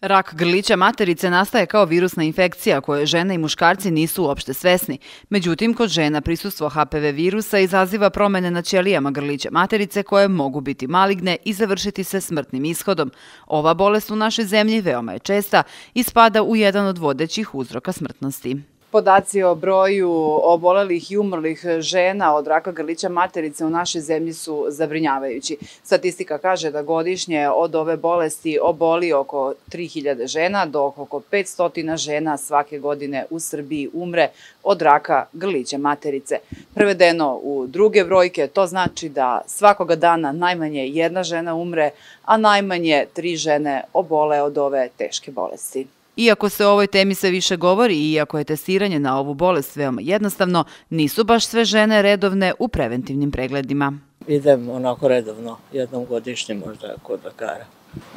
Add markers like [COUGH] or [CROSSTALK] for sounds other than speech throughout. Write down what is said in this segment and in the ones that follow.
Rak grlića materice nastaje kao virusna infekcija koje žene i muškarci nisu uopšte svesni. Međutim, kod žena prisustvo HPV virusa izaziva promene na ćelijama grlića materice koje mogu biti maligne i završiti se smrtnim ishodom. Ova bolest u našoj zemlji veoma je česta i spada u jedan od vodećih uzroka smrtnosti. Podaci o broju obolelih i umrlih žena od raka grlića materice u našoj zemlji su zabrinjavajući. Statistika kaže da godišnje od ove bolesti oboli oko 3000 žena, dok oko 500 žena svake godine u Srbiji umre od raka grlića materice. Prevedeno u druge brojke, to znači da svakoga dana najmanje jedna žena umre, a najmanje tri žene obole od ove teške bolesti. Iako se o ovoj temi sve više govori i iako je testiranje na ovu bolest veoma jednostavno, nisu baš sve žene redovne u preventivnim pregledima. Idem onako redovno, jednom godišnje možda kod lekara.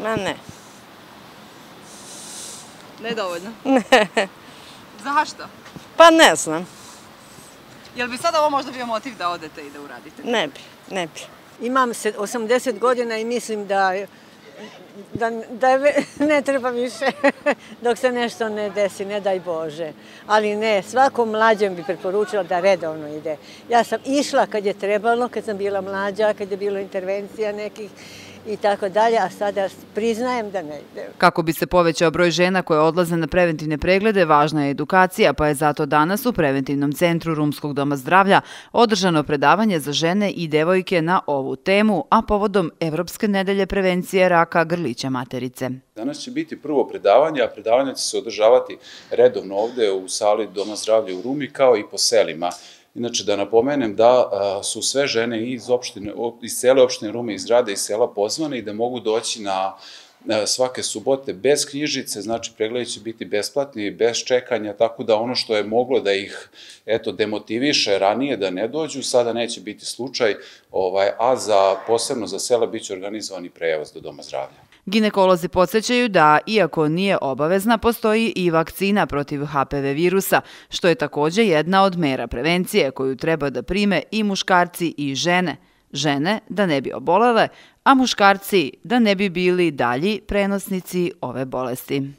Ma ne. Ne dovoljno? [LAUGHS] Ne. Zašto? Pa ne znam. Jel bi sada ovo možda bio motiv da odete i da uradite? Ne bi, ne bi. Imam 80 godina i mislim da da, da [LAUGHS] ne treba više [LAUGHS] dok se nešto ne desi, ne daj Bože. Ali ne, svakom mlađem bi preporučila da redovno ide. Ja sam išla kad je trebalo, kad sam bila mlađa, kad je bilo intervencija nekih i tako dalje, a sada priznajem da ne ide. Kako bi se povećao broj žena koje odlaze na preventivne preglede, važna je edukacija, pa je zato danas u Preventivnom centru Rumskog doma zdravlja održano predavanje za žene i devojke na ovu temu, a povodom Evropske nedelje prevencije raka grlića materice. Danas će biti prvo predavanje, a predavanje će se održavati redovno ovde u sali Doma zdravlja u Rumi, kao i po selima. Inače, da napomenem da su sve žene iz, opštine, iz cele opštine Rume, iz grada i sela pozvane i da mogu doći na svake subote bez knjižice, znači pregledi će biti besplatni, bez čekanja, tako da ono što je moglo da ih eto, demotiviše ranije da ne dođu, sada neće biti slučaj, ovaj, a za, posebno za sela biće organizovani prevoz do Doma zdravlja. Ginekolozi podsjećaju da, iako nije obavezna, postoji i vakcina protiv HPV virusa, što je takođe jedna od mera prevencije koju treba da prime i muškarci i žene. Žene da ne bi obolele, a muškarci da ne bi bili dalji prenosnici ove bolesti.